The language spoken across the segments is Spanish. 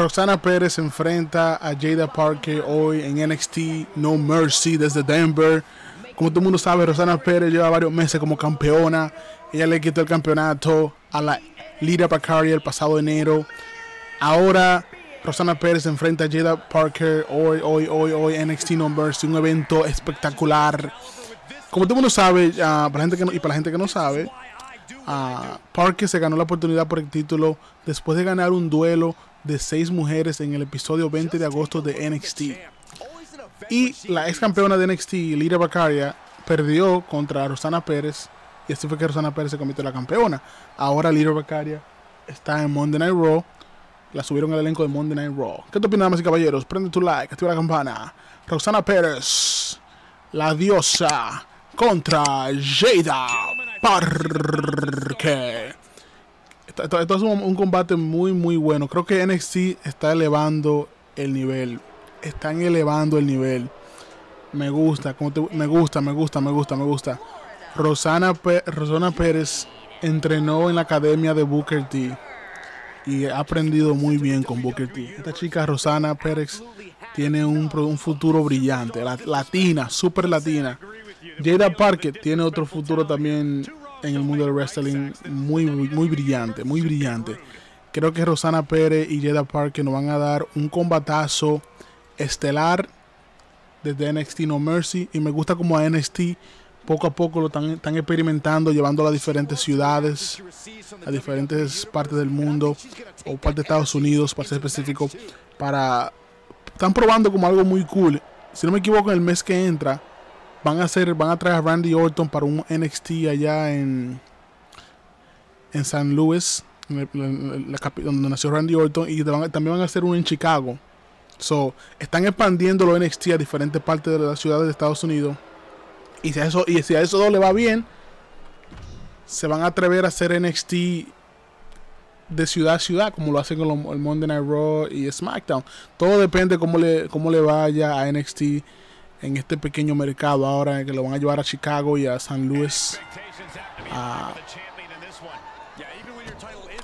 Roxana Pérez enfrenta a Jada Parker hoy en NXT No Mercy desde Denver. Como todo el mundo sabe, Roxana Pérez lleva varios meses como campeona. Ella le quitó el campeonato a la Lira Bacaria el pasado enero. Ahora Rosana Pérez enfrenta a Jada Parker hoy, hoy, hoy, hoy NXT No Mercy, un evento espectacular. Como todo el mundo sabe, para la gente que y para la gente que no sabe, Parker se ganó la oportunidad por el título después de ganar un duelo de seis mujeres en el episodio 20 de agosto de NXT. Y la ex campeona de NXT, Lira Bacaria, perdió contra Rosana Pérez. Y así fue que Rosana Pérez se convirtió en la campeona. Ahora Lira Bacaria está en Monday Night Raw la subieron al elenco de Monday Night Raw. ¿Qué te opinas, damas y caballeros? Prende tu like, activa la campana. Roxana Pérez, la diosa, contra Jada Parque. Esto, es un, combate muy, muy bueno. Creo que NXT está elevando el nivel. Están elevando el nivel. Me gusta, me gusta, me gusta, me gusta, me gusta. Rosana, Rosana Pérez entrenó en la academia de Booker T y ha aprendido muy bien con Booker T. Esta chica Rosana Pérez tiene un, un futuro brillante, latina, super latina. Jada Parker tiene otro futuro también en el mundo del wrestling muy, muy, brillante, muy brillante. Creo que Rosana Pérez y Jada Parker nos van a dar un combatazo estelar desde NXT No Mercy y me gusta como a NXT poco a poco lo están, experimentando, llevando a diferentes ciudades, a diferentes partes del mundo o partes de Estados Unidos, para ser específico, para están probando como algo muy cool. Si no me equivoco, en el mes que entra van a hacer, van a traer a Randy Orton para un NXT allá en en San Luis, donde nació Randy Orton, y también van a hacer uno en Chicago. So, están expandiendo los NXT a diferentes partes de las ciudades de Estados Unidos y si a eso, y si a eso dos le va bien, se van a atrever a hacer NXT de ciudad a ciudad, como lo hacen con el Monday Night Raw y SmackDown. Todo depende cómo le, cómo le vaya a NXT en este pequeño mercado ahora que lo van a llevar a Chicago y a San Luis. Ah,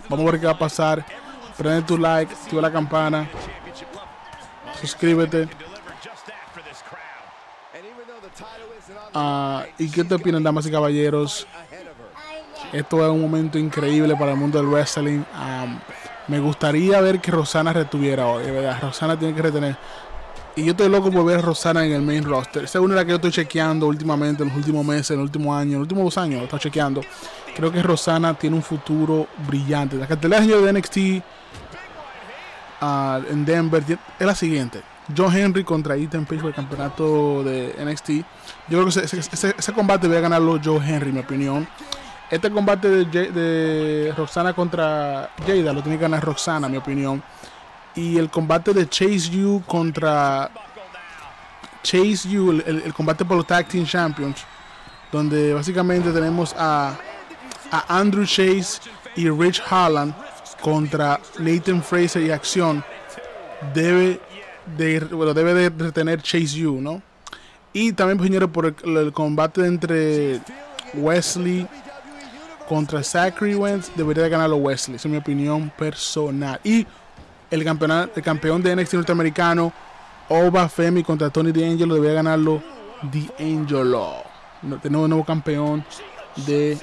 vamos a ver qué va a pasar. Prende tu like, activa la campana, suscríbete. Ah, ¿Y qué te opinan, damas y caballeros? Esto es un momento increíble para el mundo del wrestling. me gustaría ver que Rosana retuviera hoy, de verdad. Rosana tiene que retener. Y yo estoy loco por ver a Rosana en el main roster. Esa es una de las que yo estoy chequeando últimamente, en los últimos meses, en los últimos años, en los últimos dos años, lo estoy chequeando. Creo que Rosana tiene un futuro brillante. La cartelera de NXT uh, en Denver es la siguiente. John Henry contra Ethan Page por el campeonato de NXT. Yo creo que ese, ese, combate voy a ganarlo Joe Henry, en mi opinión. Este combate de, de, Roxana contra Jada lo tiene que ganar Roxana, en mi opinión. Y el combate de Chase U contra Chase U, el, combate por los Tag Team Champions, donde básicamente tenemos a, Andrew Chase y Rich Holland contra Nathan Fraser y Acción, debe de, bueno, debe de tener Chase U, ¿no? Y también, pues, señores, por el, combate entre Wesley contra Zachary Wentz, debería de ganarlo Wesley. Esa es mi opinión personal. Y el, campeón de NXT norteamericano, Oba Femi contra Tony D'Angelo, debería ganarlo D'Angelo. Tenemos un nuevo campeón de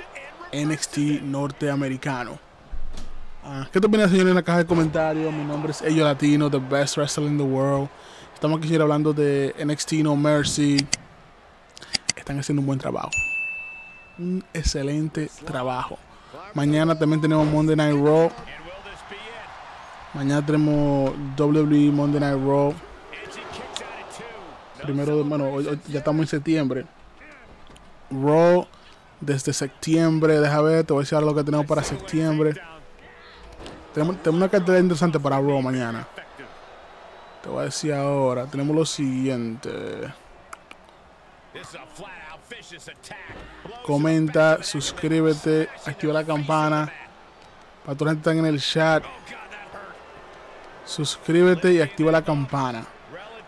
NXT norteamericano. Ah, ¿Qué te opinas, señores, en la caja de comentarios? Mi nombre es Ello Latino, the best wrestler in the world. Estamos aquí hablando de NXT No Mercy. Están haciendo un buen trabajo. Un excelente trabajo. Mañana también tenemos Monday Night Raw. Mañana tenemos WWE Monday Night Raw. Primero, bueno, ya estamos en septiembre. Raw desde septiembre. Deja ver, te voy a decir lo que tenemos para septiembre. Tenemos, una cartera interesante para Raw mañana. Te voy a decir ahora. Tenemos lo siguiente. Comenta, suscríbete, activa la campana. Para todos los que están en el chat. Suscríbete y activa la campana.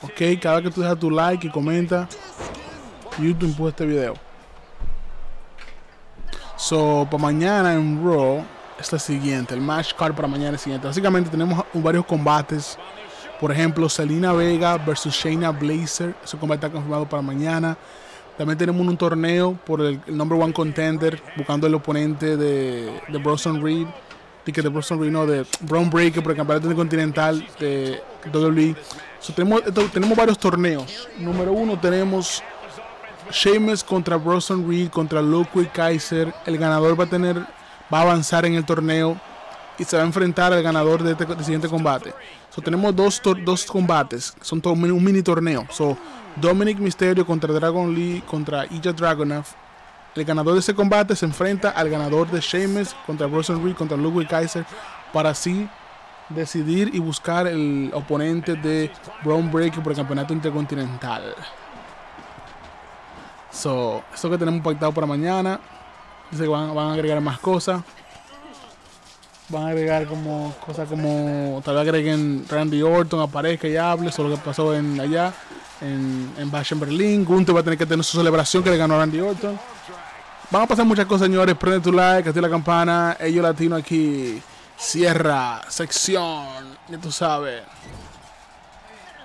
Ok, cada vez que tú dejas tu like y comenta, YouTube empuja este video. So, para mañana en Raw es la siguiente. El match card para mañana es el siguiente. Básicamente tenemos varios combates. Por ejemplo, Selena Vega versus Shayna Blazer. Ese combate está confirmado para mañana. También tenemos un torneo por el, number one contender, buscando el oponente de, de Bronson Reed. Que de Bronson Reed, no, de Brown Breaker por el campeonato continental de WWE. tenemos, tenemos varios torneos. Número uno tenemos Sheamus contra Bronson Reed contra Ludwig Kaiser. El ganador va a tener, va a avanzar en el torneo y se va a enfrentar al ganador de este, siguiente combate. So, tenemos dos, dos combates, son todo un mini torneo. So, Dominic Mysterio contra Dragon Lee contra Ija Dragunov. El ganador de ese combate se enfrenta al ganador de Sheamus contra Bronson Reed contra Ludwig Kaiser para así decidir y buscar el oponente de Brown Breaker por el campeonato intercontinental. So, eso que tenemos pactado para mañana. Dice que van, a agregar más cosas. Van a agregar como cosas como tal vez agreguen Randy Orton, aparezca y hable sobre lo que pasó en allá, en, en Bash en Berlín. Gunther va a tener que tener su celebración que le ganó a Randy Orton. Van a pasar muchas cosas, señores. Prende tu like, activa la campana. Ellos Latino aquí. Cierra sección. Ya tú sabes.